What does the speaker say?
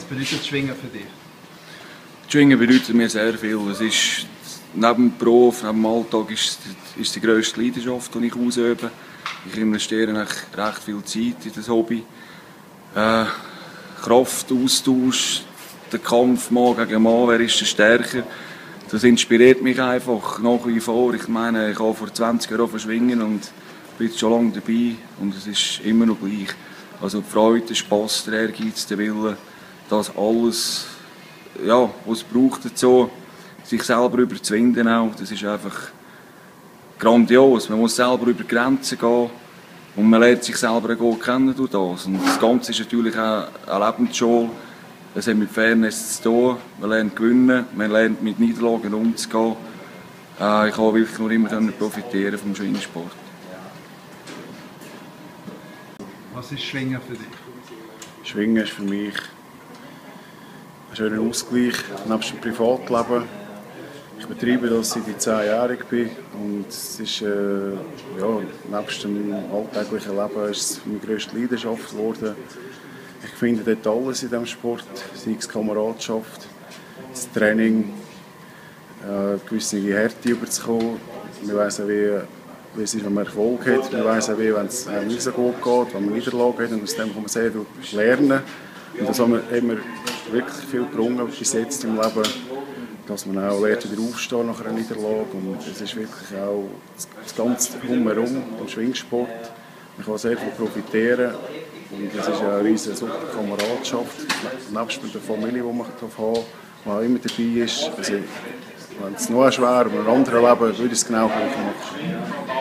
Was bedeutet Schwingen für dich? Schwingen bedeutet mir sehr viel. Es ist, neben dem Beruf, neben dem Alltag ist, ist die grösste Leidenschaft, die ich ausübe. Ich investiere recht viel Zeit in das Hobby. Äh, Kraft, Austausch, der Kampf Mann gegen Mann, wer ist der stärker? Das inspiriert mich einfach nach wie vor. Ich meine, ich habe vor 20 Jahren verschwingen und bin schon lange dabei und es ist immer noch gleich. Also die Freude, der Spass, der Ehrgeiz, der Wille, das alles, ja, was es braucht dazu, sich selber überzuwinden auch, das ist einfach grandios. Man muss selber über Grenzen gehen und man lernt sich selber gut kennen durch das. Und das Ganze ist natürlich auch eine Lebensschule. Es hat mit Fairness zu tun. Man lernt gewinnen, man lernt mit Niederlagen umzugehen. Äh, ich habe wirklich nur immer profitieren vom Schwingsport. Was ist Schwingen für dich? Schwingen ist für mich ein schöner Ausgleich neben dem Privatleben. Ich betreibe das seit ich zehn Jahren bin und es ist, äh, ja, nebst dem alltäglichen Leben ist es meine grösste Leidenschaft geworden. Ich finde dort alles in diesem Sport, sei es Kameradschaft, das Training, äh, gewisse Härte überzukommen. Wir wissen, wie, wie es ist, wenn man Erfolg hat. Wir wissen, wie, wenn es einem nicht so gut geht, wenn man Niederlage hat. Und aus dem kann man sehr viel lernen. Und das haben wir, wir wirklich viel gerungen bis jetzt im Leben, dass man auch lernt, wieder aufstehen nach einer Niederlage. Und es ist wirklich auch das ganze Drumherum, im Schwingsport. Man kann sehr viel profitieren. Und es ist eine super Kameradschaft, nebst der Familie, die man haben die auch immer dabei ist. Also, wenn es noch schwer oder ein anderer Leben, würde ich es genau gleich machen.